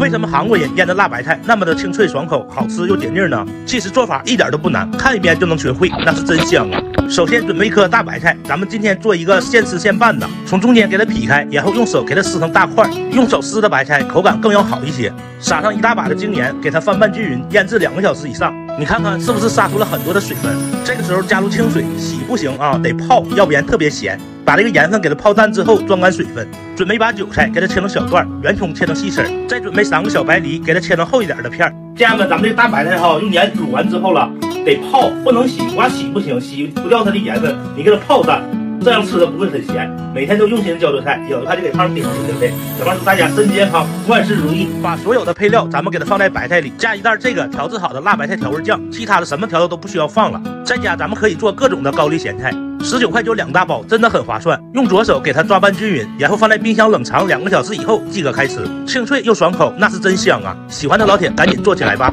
为什么韩国人腌的辣白菜那么的清脆爽口，好吃又解腻呢？其实做法一点都不难，看一遍就能学会，那是真香啊！首先准备一颗大白菜，咱们今天做一个现吃现拌的，从中间给它劈开，然后用手给它撕成大块，用手撕的白菜口感更要好一些。撒上一大把的精盐，给它翻拌均匀，腌制两个小时以上。你看看是不是杀出了很多的水分？这个时候加入清水洗不行啊，得泡，要不然特别咸。把这个盐分给它泡淡之后，装干水分。准备一把韭菜，给它切成小段；圆葱切成细丝。再准备三个小白梨，给它切成厚一点的片。家人们，咱们这个大白菜哈，用盐卤完之后了，得泡，不能洗，光洗不行，洗不掉它的盐分。你给它泡淡，这样吃的不会很咸。每天都用心教做菜，有的话就给胖点评点呗。小胖祝大家身体健康，万事如意。把所有的配料咱们给它放在白菜里，加一袋这个调制好的辣白菜调味酱，其他的什么调料都不需要放了。在家咱们可以做各种的高丽咸菜。十九块九两大包，真的很划算。用左手给它抓拌均匀，然后放在冰箱冷藏两个小时以后即可开吃，清脆又爽口，那是真香啊！喜欢的老铁赶紧做起来吧。